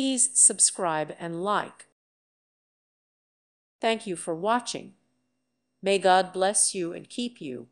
Please subscribe and like. Thank you for watching. May God bless you and keep you.